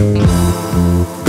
Música